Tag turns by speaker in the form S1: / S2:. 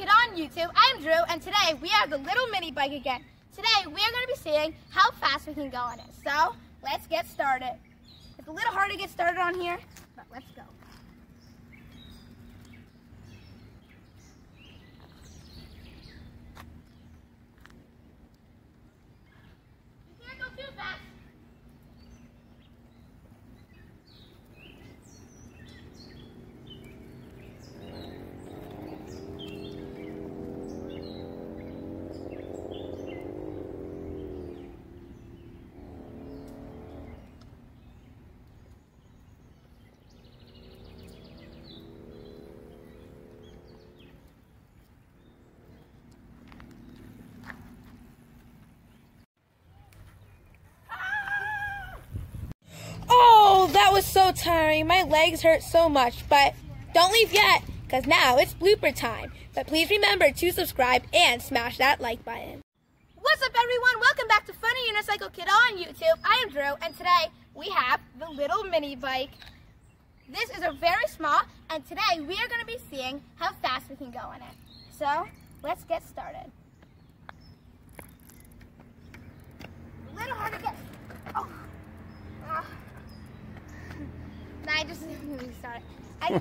S1: On YouTube. I'm Drew, and today we have the little mini bike again. Today we are going to be seeing how fast we can go on it. So let's get started. It's a little hard to get started on here, but let's go. You can't go too fast.
S2: Oh, that was so tiring. My legs hurt so much, but don't leave yet, because now it's blooper time. But please remember to subscribe and smash that like button.
S1: What's up, everyone? Welcome back to Funny Unicycle Kid on YouTube. I am Drew, and today we have the little mini bike. This is a very small, and today we are going to be seeing how fast we can go on it. So, let's get started. A little hard to get. Oh. Ah. I just started. I